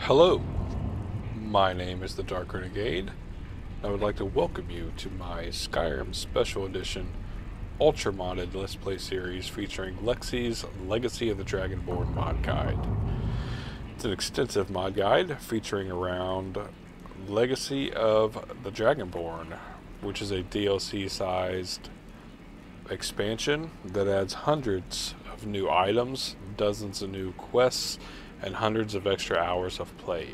Hello, my name is the Dark Renegade. I would like to welcome you to my Skyrim Special Edition Ultra Modded Let's Play series featuring Lexy's Legacy of the Dragonborn mod guide. It's an extensive mod guide featuring around Legacy of the Dragonborn, which is a DLC sized expansion that adds hundreds of new items, dozens of new quests, and hundreds of extra hours of play.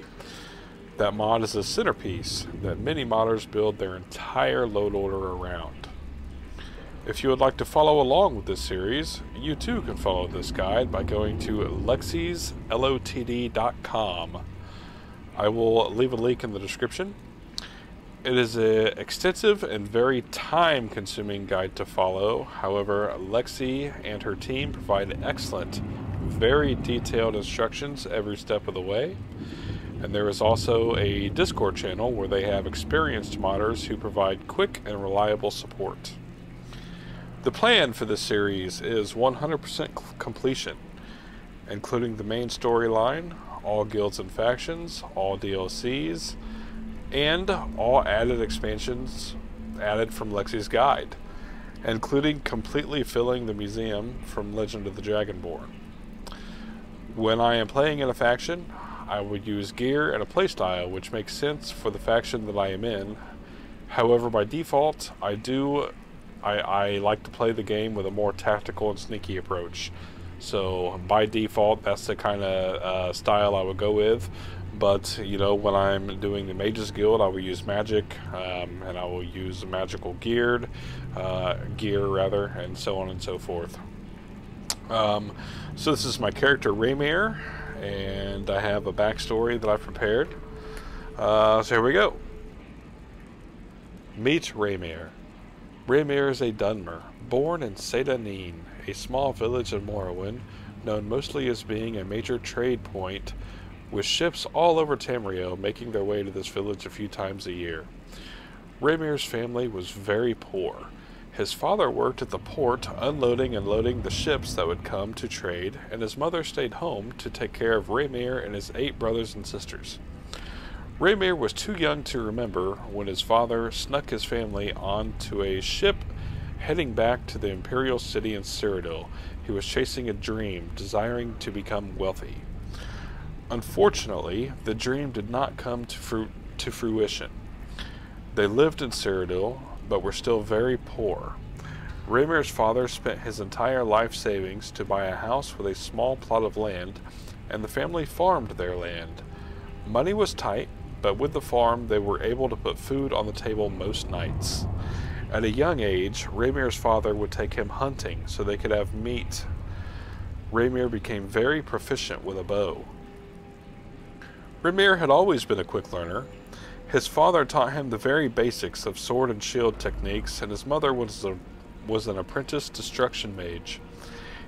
That mod is a centerpiece that many modders build their entire load order around. If you would like to follow along with this series, you too can follow this guide by going to lexyslotd.com. I will leave a link in the description. It is an extensive and very time consuming guide to follow. However, Lexy and her team provide excellent very detailed instructions every step of the way. And there is also a Discord channel where they have experienced modders who provide quick and reliable support. The plan for this series is 100% completion, including the main storyline, all guilds and factions, all DLCs, and all added expansions added from Lexy's guide, including completely filling the museum from Legend of the Dragonborn. When I am playing in a faction, I would use gear and a playstyle which makes sense for the faction that I am in. However, by default, I do I, I like to play the game with a more tactical and sneaky approach. So by default, that's the kind of uh, style I would go with. But you know, when I'm doing the Mages Guild, I will use magic, um, and I will use magical geared uh, gear rather, and so on and so forth. Um, so this is my character Raymir, and I have a backstory that I've prepared. Uh, so here we go. Meet Raymir. Raymir is a Dunmer, born in Seyda Neen, a small village in Morrowind, known mostly as being a major trade point, with ships all over Tamriel making their way to this village a few times a year. Raymir's family was very poor, his father worked at the port, unloading and loading the ships that would come to trade, and his mother stayed home to take care of Raymir and his eight brothers and sisters. Raymir was too young to remember when his father snuck his family onto a ship heading back to the imperial city in Cyrodiil. He was chasing a dream, desiring to become wealthy. Unfortunately, the dream did not come to, fru to fruition. They lived in Cyrodiil, but were still very poor. Raymir's father spent his entire life savings to buy a house with a small plot of land, and the family farmed their land. Money was tight, but with the farm they were able to put food on the table most nights. At a young age, Raymir's father would take him hunting so they could have meat. Raymir became very proficient with a bow. Raymir had always been a quick learner, his father taught him the very basics of sword and shield techniques, and his mother was, a, was an apprentice destruction mage.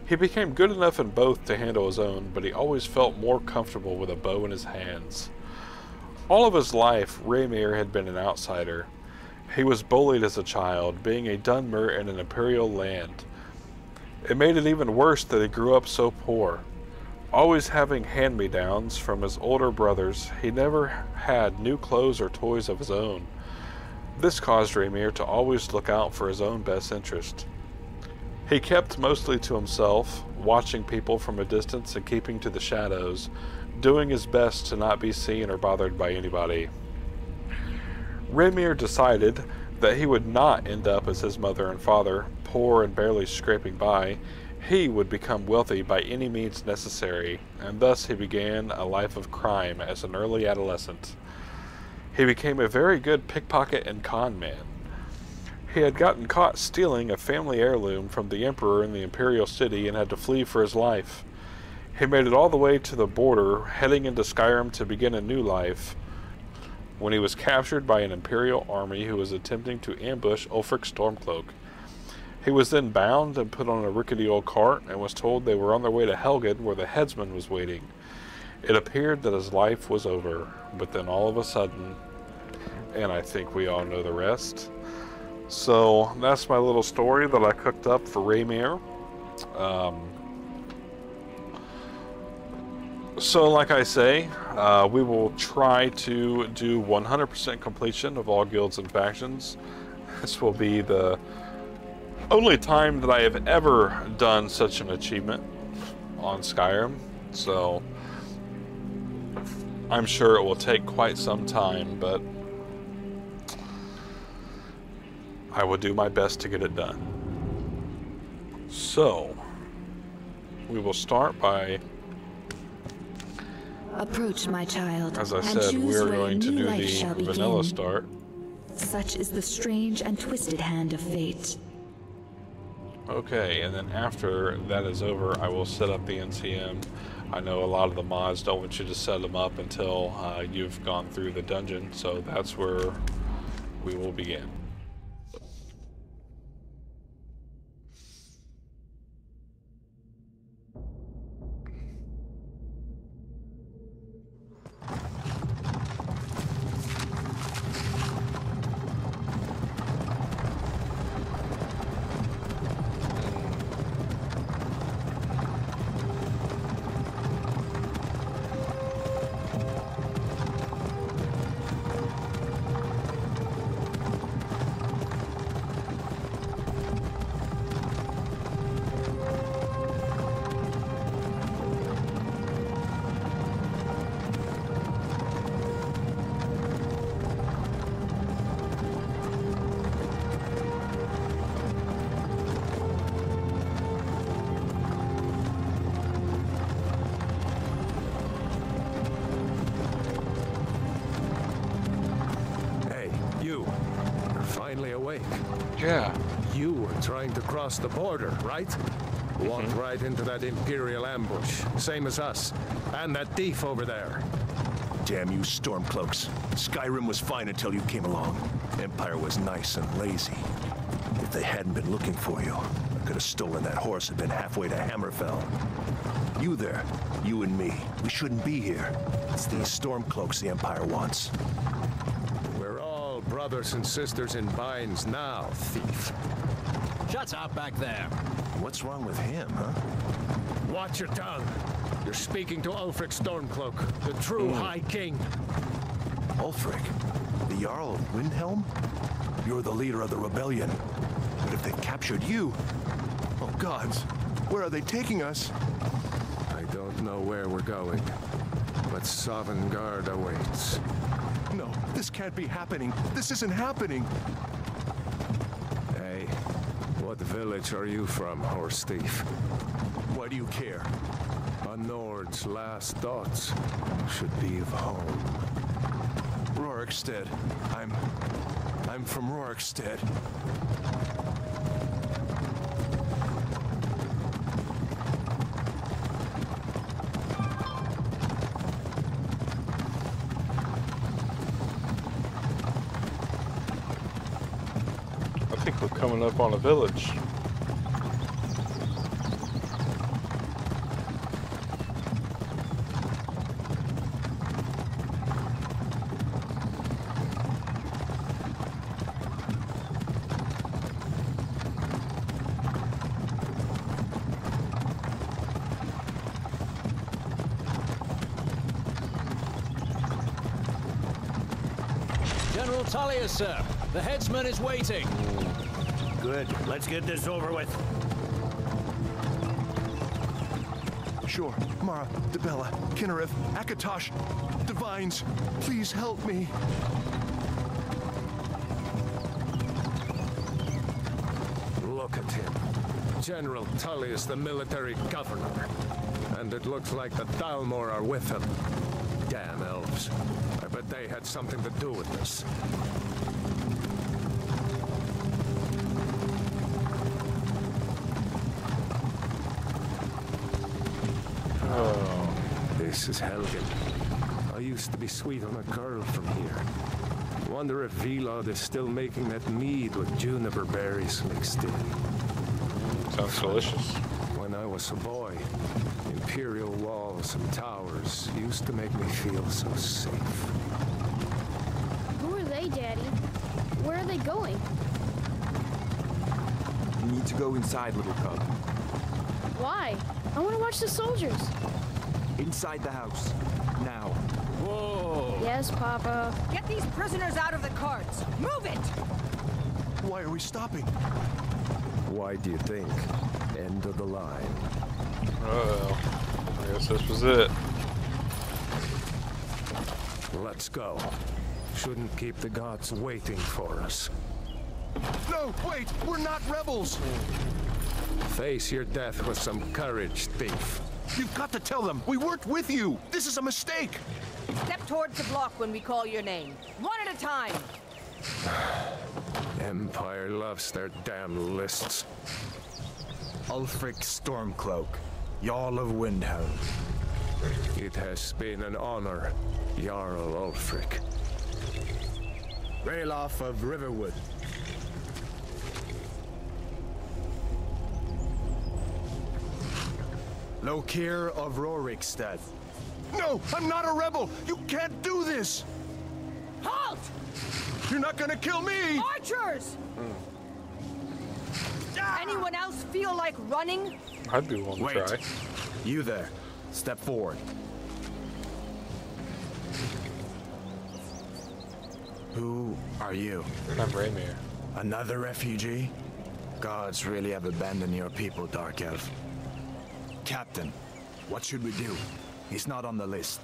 He became good enough in both to handle his own, but he always felt more comfortable with a bow in his hands. All of his life, Raymir had been an outsider. He was bullied as a child, being a Dunmer in an imperial land. It made it even worse that he grew up so poor. Always having hand-me-downs from his older brothers, he never had new clothes or toys of his own. This caused Raymir to always look out for his own best interest. He kept mostly to himself, watching people from a distance and keeping to the shadows, doing his best to not be seen or bothered by anybody. Raymir decided that he would not end up as his mother and father, poor and barely scraping by, he would become wealthy by any means necessary, and thus he began a life of crime as an early adolescent. He became a very good pickpocket and con man. He had gotten caught stealing a family heirloom from the Emperor in the Imperial City and had to flee for his life. He made it all the way to the border, heading into Skyrim to begin a new life, when he was captured by an Imperial army who was attempting to ambush Ulfric Stormcloak. He was then bound and put on a rickety old cart and was told they were on their way to Helgen where the headsman was waiting. It appeared that his life was over, but then all of a sudden, and I think we all know the rest. So that's my little story that I cooked up for Raymir. Um, So, like I say, uh, we will try to do 100% completion of all guilds and factions. This will be the only time that I have ever done such an achievement on Skyrim. So, I'm sure it will take quite some time, but I will do my best to get it done. So, we will start by Approach, my child. As I said, we're going to do the shall begin. vanilla start. Such is the strange and twisted hand of fate. Okay, and then after that is over, I will set up the MCM. I know a lot of the mods don't want you to set them up until uh, you've gone through the dungeon, so that's where we will begin. Trying to cross the border, right? Mm-hmm. Walked right into that Imperial ambush, same as us. And that thief over there. Damn you, Stormcloaks. Skyrim was fine until you came along. Empire was nice and lazy. If they hadn't been looking for you, I could have stolen that horse and been halfway to Hammerfell. You there, you and me, we shouldn't be here. It's these Stormcloaks the Empire wants. We're all brothers and sisters in binds now, thief. Shut up back there. What's wrong with him, huh? Watch your tongue. You're speaking to Ulfric Stormcloak, the true hmm. High King. Ulfric, the Jarl of Windhelm? You're the leader of the rebellion. But if they've captured you... Oh gods, where are they taking us? I don't know where we're going, but Sovngarde awaits. No, this can't be happening. This isn't happening. Village are you from, horse thief? Why do you care? A Nord's last thoughts should be of home. Rorikstead. I'm... I'm from Rorikstead. We're coming up on a village. General Tullius, sir. The headsman is waiting. Good. Let's get this over with. Sure. Mara, Dibella, Kynareth, Akatosh, Divines, please help me. Look at him. General Tullius, the military governor. And it looks like the Thalmor are with him. Damn elves. I bet they had something to do with this. This is Helgen. I used to be sweet on a girl from here. Wonder if Vilod is still making that mead with juniper berries mixed in. sounds delicious. When I was a boy, imperial walls and towers used to make me feel so safe. Who are they, Daddy? Where are they going? You need to go inside, little cub. Why? I want to watch the soldiers. Inside the house. Now. Whoa! Yes, Papa. Get these prisoners out of the carts. Move it! Why are we stopping? Why do you think? End of the line. Oh, I guess this was it. Let's go. Shouldn't keep the gods waiting for us. No, wait! We're not rebels! Face your death with some courage, thief. You've got to tell them we weren't with you! This is a mistake! Step towards the block when we call your name. One at a time. Empire loves their damn lists. Ulfric Stormcloak, Jarl of Windhelm. It has been an honor, Jarl Ulfric. Ralof of Riverwood. Lokir of Rorikstead. No! I'm not a rebel! You can't do this! Halt! You're not gonna kill me! Archers! Anyone else feel like running? I'd be willing to Wait. try. You there. Step forward. Who are you? I'm Raymir. Another refugee? Gods really have abandoned your people, Dark Elf. Captain, what should we do? He's not on the list.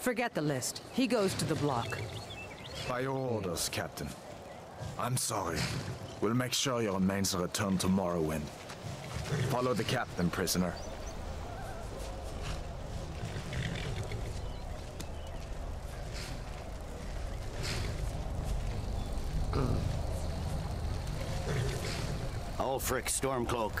Forget the list. He goes to the block. By your orders, Captain. I'm sorry. We'll make sure your remains are returned to Morrowind. Follow the captain, prisoner. Ulfric Stormcloak.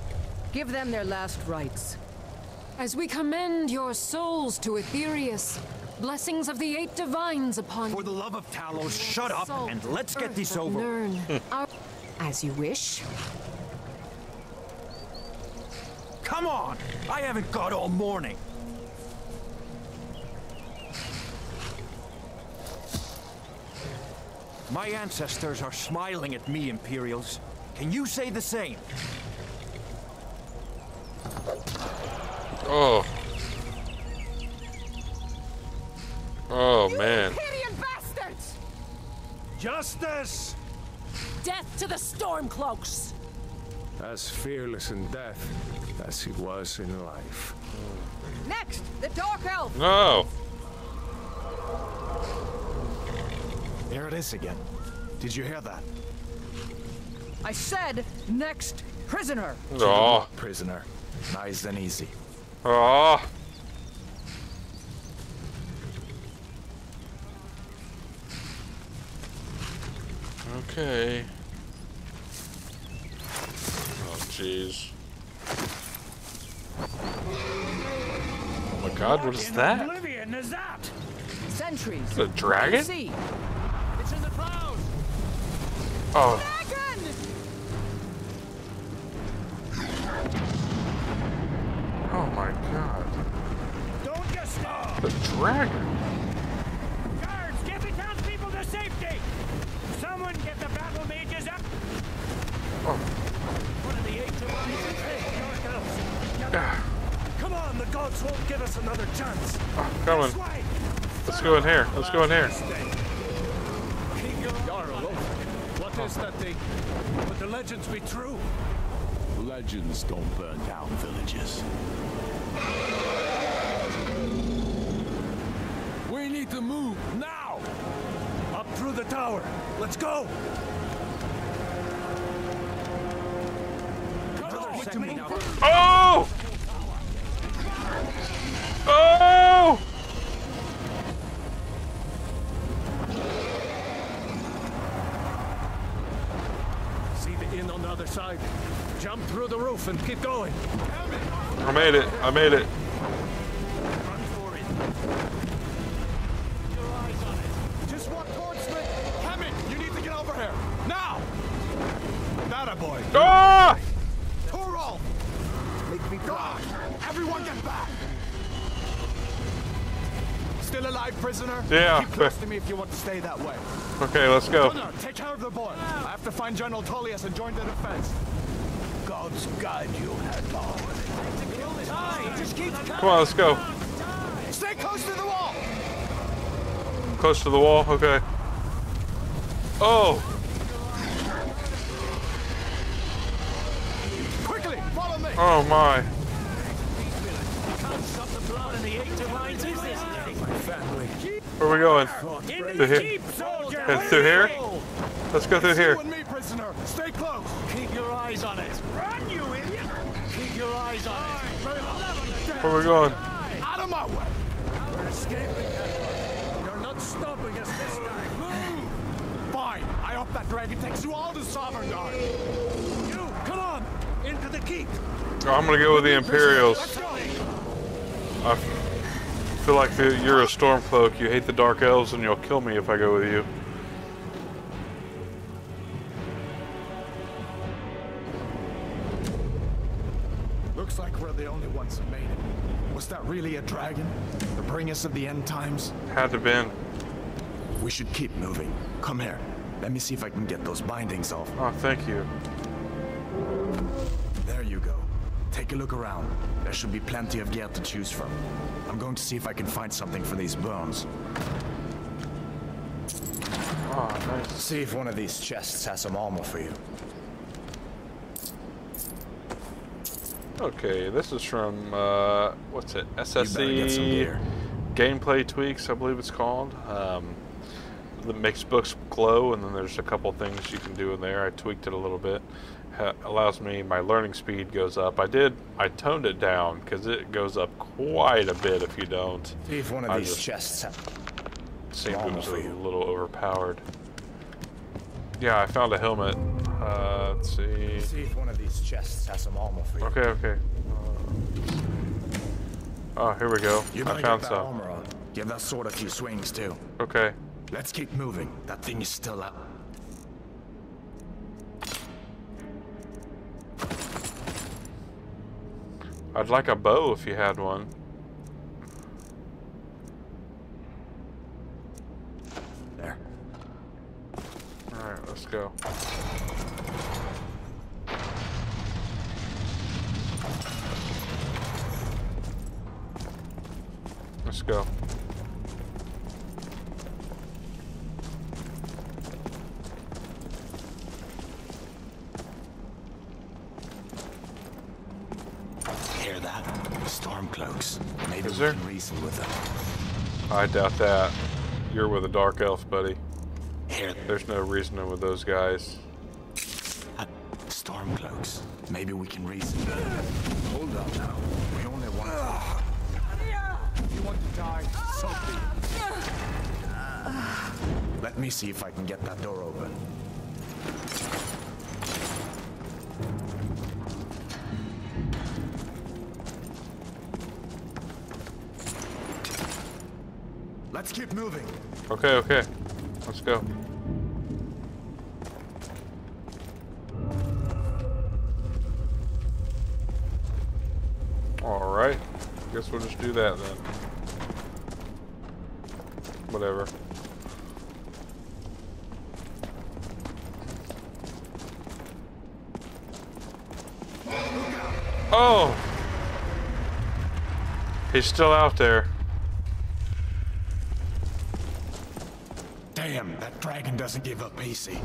Give them their last rites. As we commend your souls to Aetherius, blessings of the eight divines upon you. For the love of Talos, shut up Salt, and let's get this over. Nirn, As you wish. Come on! I haven't got all morning. My ancestors are smiling at me, Imperials. Can you say the same? Oh. Oh man. Hideous bastards! Justice! Death to the Stormcloaks! As fearless in death as he was in life. Next, the Dark Elf. No. There it is again. Did you hear that? I said next prisoner. Oh. Prisoner. Nice and easy. Oh. Okay. Oh, jeez. Oh my god, what is that? Oblivion is that? Sentries. Is it a dragon? It's in the clouds! Oh, oh my god. Don't get stop! The dragon. Guards, get the townspeople to safety! Someone get the battle mages up! Oh. One of the eight divines is Dark Elves. Ah, Come on, the gods won't give us another chance. oh, come on. Let's go in here. Let's go in here. Jarl Ulfric, what is that thing? Would the legends be true? Legends don't burn down villages. We need to move now! Up through the tower. Let's go! Come on, with me. Oh! Oh! See the inn on the other side. Jump through the roof and keep going. I made it. I made it. Run for it. Just walk towards me, Hammond. You need to get over here now. Matter boy. Ah! Torolf! Make me die. Everyone get back! Still alive, prisoner? Yeah. Keep close to me if you want to stay that way. Okay, let's go. Gunnar, take care of the boy. I have to find General Tullius and join the defense. God's guide you, Hadvar. Come on, let's go. Stay close to the wall! Close to the wall. Okay. Oh. Quickly, follow me! Oh my. Where are we going? Through here. And through here? Let's go through here. You and me, prisoner. Stay close. Keep your eyes on it. Eyes on it. Where are we going? Out of my way! We're escaping. You're not stopping us this time. Move! Fine. I hope that dragon takes you all to Sovngarde. You, come on! Into the keep! Oh, I'm gonna go with the Imperials. I feel like the, you're a Stormcloak. You hate the Dark Elves, and you'll kill me if I go with you. Looks like we're the only ones who made it. Was that really a dragon? The bring us of the end times? Had to been. We should keep moving. Come here. Let me see if I can get those bindings off. Oh, thank you. There you go. Take a look around. There should be plenty of gear to choose from. I'm going to see if I can find something for these bones. Oh, nice. See if one of these chests has some armor for you. Okay, this is from uh, what's it? some gameplay tweaks, I believe it's called. Um, that makes books glow, and then there's a couple things you can do in there. I tweaked it a little bit. Ha allows me my learning speed goes up. I did. I toned it down because it goes up quite a bit if you don't. See if one of I these chests has seemed it was a little overpowered. Yeah, I found a helmet. Uh, let's see. See if one of these chests has some armor for you. Okay, okay. Uh, oh, here we go. You I found get some. armor on. Give that sword a few swings too. Okay. Let's keep moving. That thing is still up. I'd like a bow if you had one. There. Alright, let's go. Go. Hear that? Stormcloaks. Maybe Is we there? can reason with them. I doubt that. You're with a dark elf, buddy. Hear There's no reasoning with those guys. that? Stormcloaks. Maybe we can reason. Hold up now. We only want. You want to die? So be it. Let me see if I can get that door open. Let's keep moving. Okay, okay. Let's go. Alright. Guess we'll just do that then. Whatever. Oh! He's still out there. Damn, that dragon doesn't give up easy.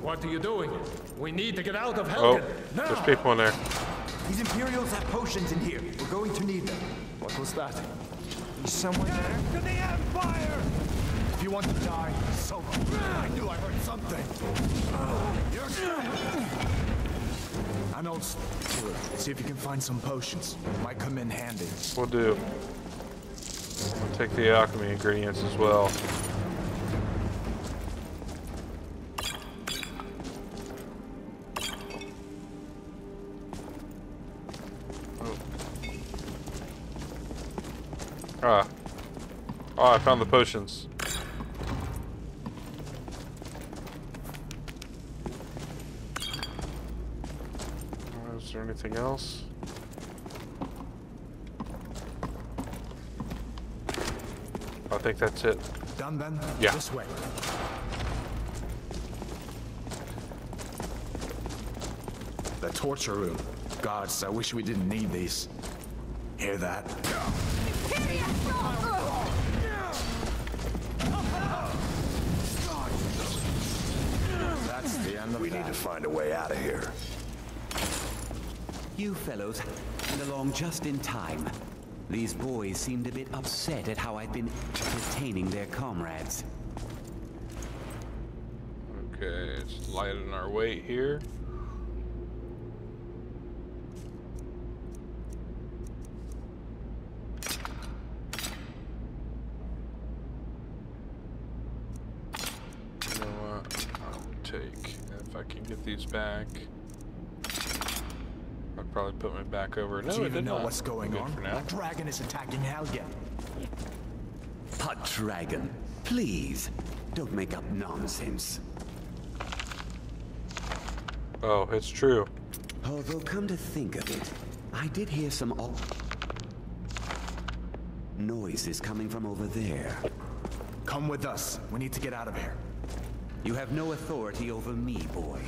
What are you doing? We need to get out of Oh, Helgen. there's people in there. These Imperials have potions in here. We're going to need them. What was that? He's somewhere there. To the Empire! If you want to die, so I knew I heard something. I know. s- See if you can find some potions. Might come in handy. We'll do. We'll take the alchemy ingredients as well. I found the potions. Uh, is there anything else? I think that's it. Done then? Yeah. This way. The torture room. Gods, I wish we didn't need these. Hear that? We need to find a way out of here. You fellows came along just in time. These boys seemed a bit upset at how I'd been detaining their comrades. Okay, it's lighting our way here. You know what? I'll take if I can get these back. I'd probably put my back over. No, Do you even know not. what's going on? A dragon is attacking Helgen. A dragon. Please, don't make up nonsense. Oh, it's true. Although, come to think of it, I did hear some odd noises coming from over there. Come with us. We need to get out of here. You have no authority over me, boy.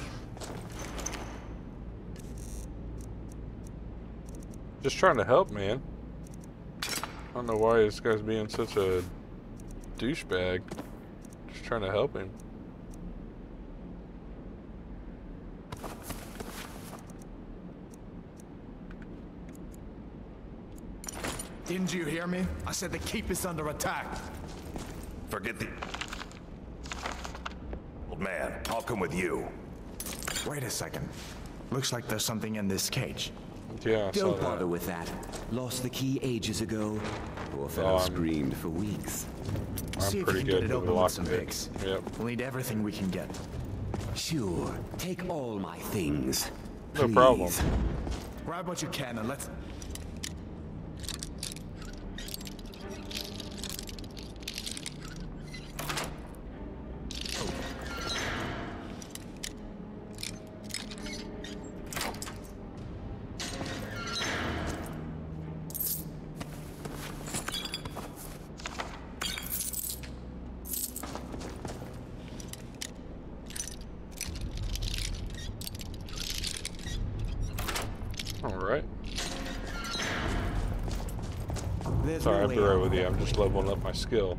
Just trying to help, man. I don't know why this guy's being such a douchebag. Just trying to help him. Didn't you hear me? I said the keep is under attack. Forget the... Old man, I'll come with you. Wait a second. Looks like there's something in this cage. Yeah, I Don't that. bother with that. Lost the key ages ago. Poor fellow Oh, screamed for weeks. I'm See if pretty you can get good it with open with some picks. Yep. We'll need everything we can get. Sure, take all my things. No problem. Grab what you can and let's... Sorry, way be with you. I'm just leveling up my skill.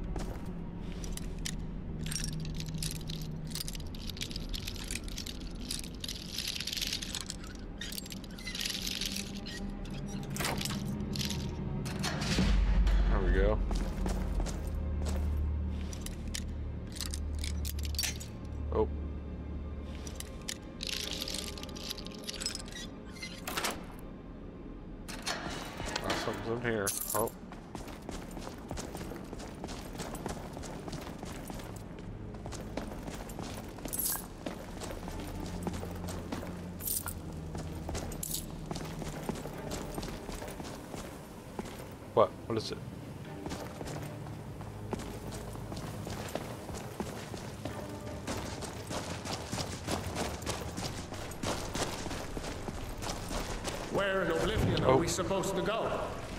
What? What is it? Where in Oblivion are Oh. we supposed to go?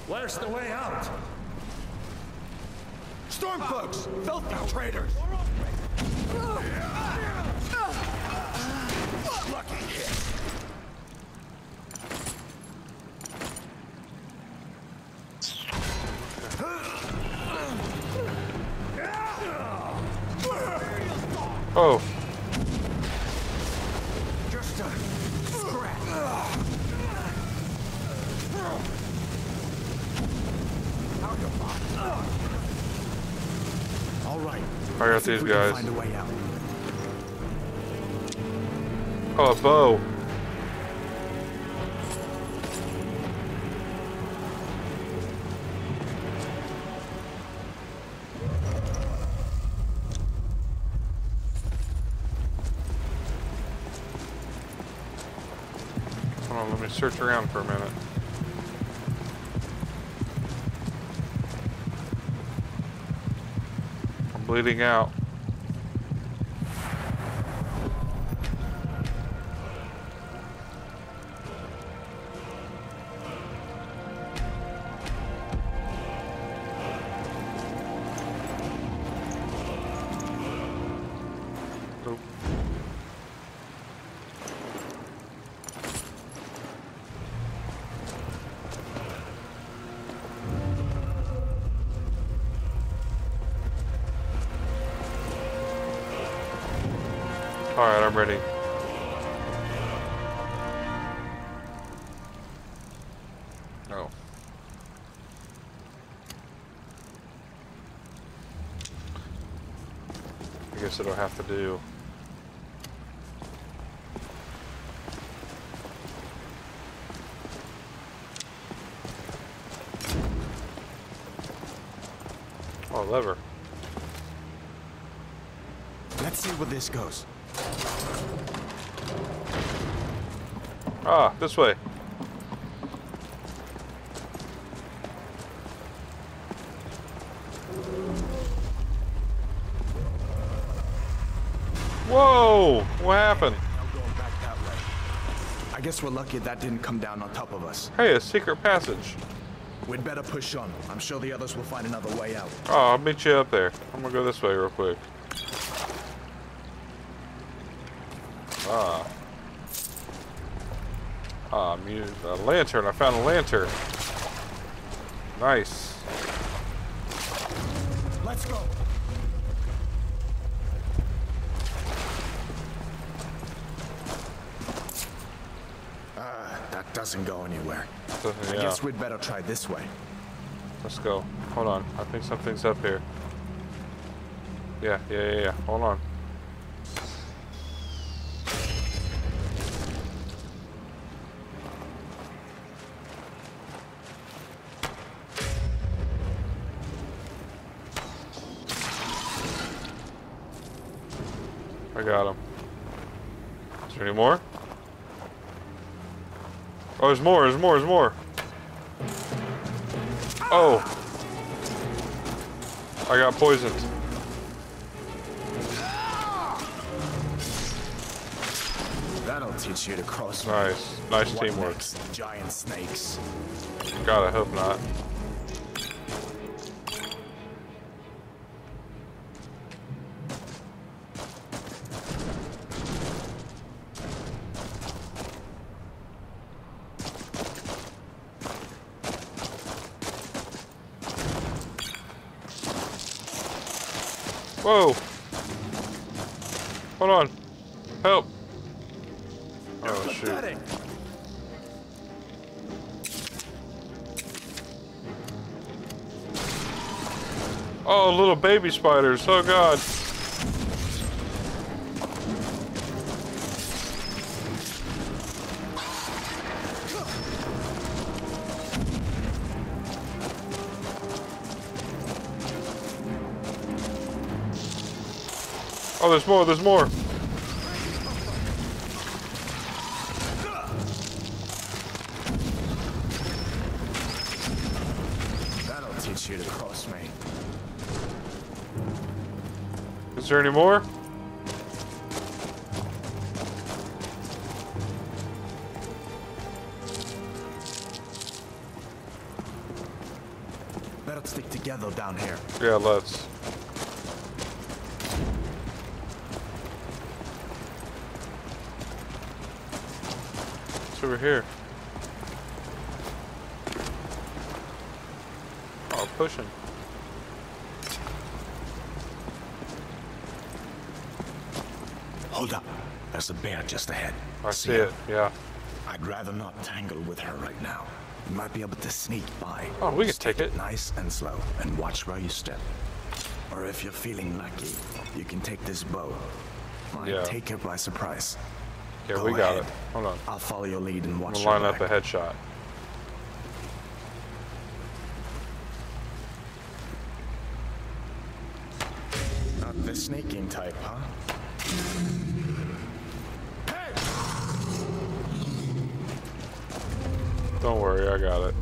Where's the way out? Stormcloaks! Filthy traitors! These guys. Find a way out. oh, a bow. Hold on, let me search around for a minute. I'm bleeding out. Alright, I'm ready. Oh. I guess it'll have to do. Oh, lever. Let's see where this goes. Ah, this way. Whoa! What happened? I guess we're lucky that didn't come down on top of us. Hey, a secret passage. We'd better push on. I'm sure the others will find another way out. Oh, I'll meet you up there. I'm gonna go this way real quick. Ah. Ah, mu- a lantern. I found a lantern. Nice. Let's go. Uh, that doesn't go anywhere. I Yeah. guess we'd better try this way. Let's go. Hold on. I think something's up here. Yeah, yeah, yeah, yeah. Hold on. Got him. Is there any more? Oh, there's more, there's more, there's more. Oh. I got poisoned. That'll teach you to cross. Nice. Nice teamwork. Giant snakes. God, I hope not. Baby spiders. Oh god. Oh, there's more, there's more. That'll teach you to cross me. Is there any more? Better stick together down here. Yeah, let's. What's over here? Oh, pushing. Hold up. There's a bear just ahead. I see it, yeah. I'd rather not tangle with her right now. You might be able to sneak by. Oh, we can take it. Nice and slow, and watch where you step. Or if you're feeling lucky, you can take this bow. Might Yeah. take her by surprise. Yeah, Go we got ahead. it. Hold on. I'll follow your lead and watch your line up back. a headshot. Not the sneaking type, huh? Don't worry, I got it.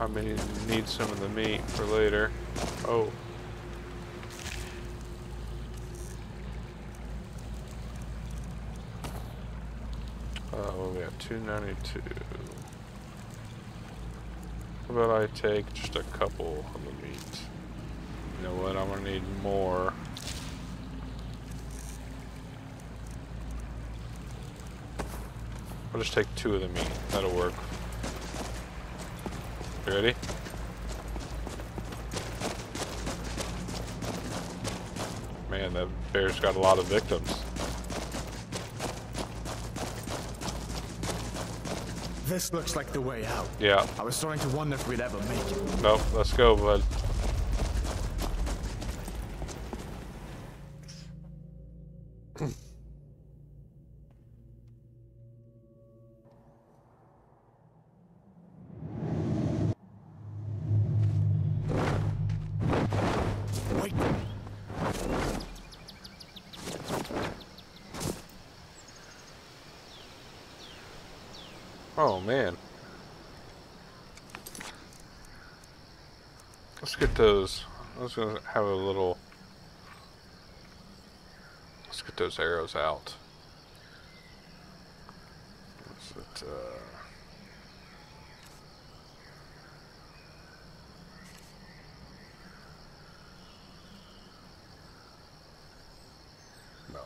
I may need some of the meat for later. Oh. Uh, we have 292. How about I take just a couple of the meat? You know what? I'm gonna need more. I'll just take two of the meat. That'll work. You ready? Man, that bear's got a lot of victims. This looks like the way out. Yeah. I was starting to wonder if we'd ever make it. Nope, let's go, bud. Gonna have a little. Let's get those arrows out. It, uh, No.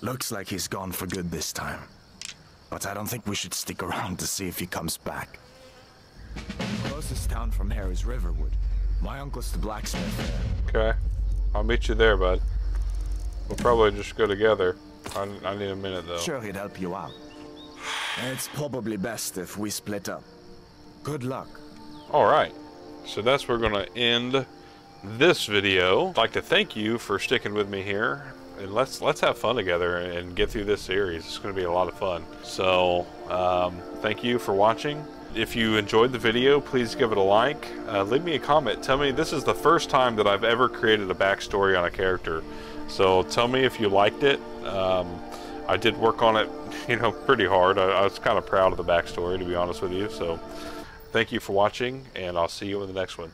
Looks like he's gone for good this time. But I don't think we should stick around to see if he comes back. Closest town from here is Riverwood. My uncle's the blacksmith there. Okay. I'll meet you there, bud. We'll probably just go together. I, I need a minute though. Sure he'd help you out. It's probably best if we split up. Good luck. All right. So that's where we're going to end this video. I'd like to thank you for sticking with me here. And let's let's have fun together and get through this series. It's going to be a lot of fun. So um, thank you for watching. If you enjoyed the video, please give it a like. Uh, leave me a comment. Tell me this is the first time that I've ever created a backstory on a character. So tell me if you liked it. Um, I did work on it, you know, pretty hard. I, I was kind of proud of the backstory, to be honest with you. So thank you for watching, and I'll see you in the next one.